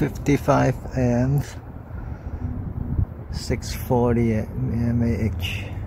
55 amps 640 mAh